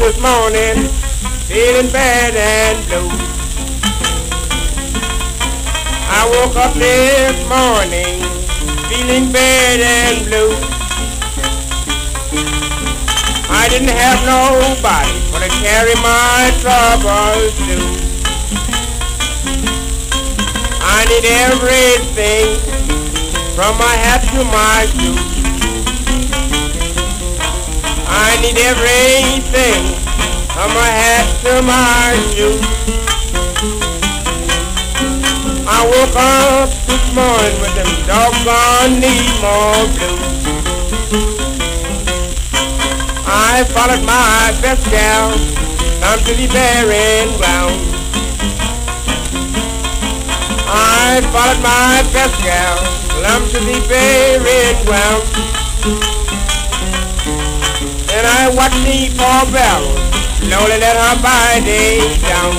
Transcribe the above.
this morning feeling bad and blue. I woke up this morning feeling bad and blue. I didn't have nobody for to carry my troubles to. I need everything from my hat to my shoes. Need everything from my hat to my shoes. I woke up this morning with them doggone need more blues. I followed my best gal down to the burying ground. I followed my best gal down to the burying ground. barrel. Slowly let her body down.